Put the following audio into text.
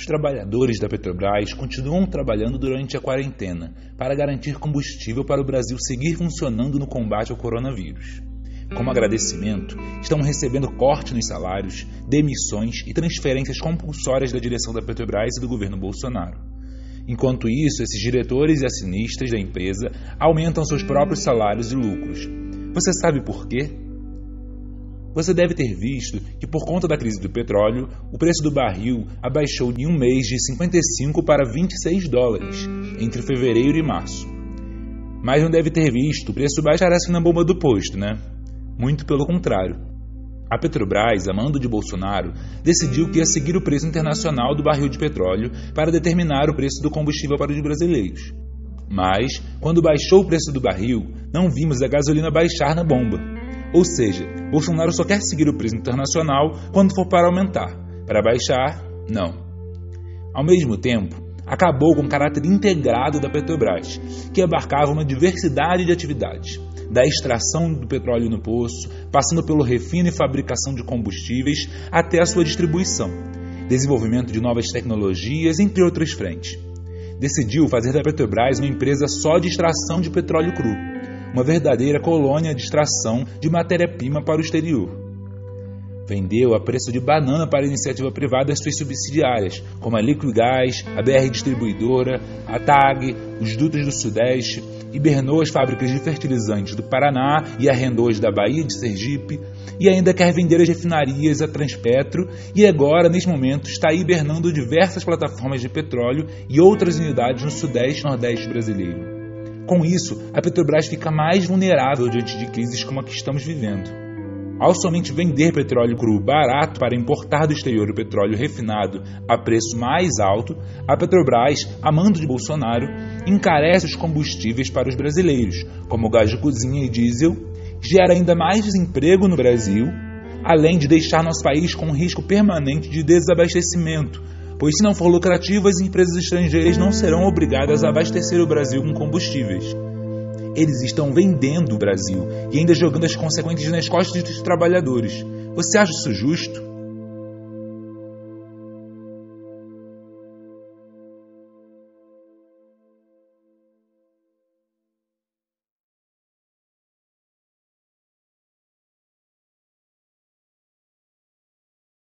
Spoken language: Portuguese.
Os trabalhadores da Petrobras continuam trabalhando durante a quarentena para garantir combustível para o Brasil seguir funcionando no combate ao coronavírus. Como agradecimento, estão recebendo corte nos salários, demissões e transferências compulsórias da direção da Petrobras e do governo Bolsonaro. Enquanto isso, esses diretores e acionistas da empresa aumentam seus próprios salários e lucros. Você sabe por quê? Você deve ter visto que, por conta da crise do petróleo, o preço do barril abaixou em um mês de 55 para 26 dólares, entre fevereiro e março. Mas não deve ter visto o preço baixar assim na bomba do posto, né? Muito pelo contrário. A Petrobras, a mando de Bolsonaro, decidiu que ia seguir o preço internacional do barril de petróleo para determinar o preço do combustível para os brasileiros. Mas, quando baixou o preço do barril, não vimos a gasolina baixar na bomba. Ou seja, Bolsonaro só quer seguir o preço internacional quando for para aumentar. Para baixar, não. Ao mesmo tempo, acabou com o caráter integrado da Petrobras, que abarcava uma diversidade de atividades da extração do petróleo no poço, passando pelo refino e fabricação de combustíveis até a sua distribuição, desenvolvimento de novas tecnologias, entre outras frentes. Decidiu fazer da Petrobras uma empresa só de extração de petróleo cru, uma verdadeira colônia de extração de matéria-prima para o exterior. Vendeu a preço de banana para a iniciativa privada as suas subsidiárias, como a Liquigás, a BR Distribuidora, a TAG, os dutos do Sudeste, hibernou as fábricas de fertilizantes do Paraná e arrendou as da Bahia de Sergipe, e ainda quer vender as refinarias a Transpetro, e agora, neste momento, está hibernando diversas plataformas de petróleo e outras unidades no Sudeste e Nordeste brasileiro. Com isso, a Petrobras fica mais vulnerável diante de crises como a que estamos vivendo. Ao somente vender petróleo cru barato para importar do exterior o petróleo refinado a preço mais alto, a Petrobras, a mando de Bolsonaro, encarece os combustíveis para os brasileiros, como gás de cozinha e diesel, gera ainda mais desemprego no Brasil, além de deixar nosso país com um risco permanente de desabastecimento, pois se não for lucrativo, as empresas estrangeiras não serão obrigadas a abastecer o Brasil com combustíveis. Eles estão vendendo o Brasil e ainda jogando as consequências nas costas dos trabalhadores. Você acha isso justo?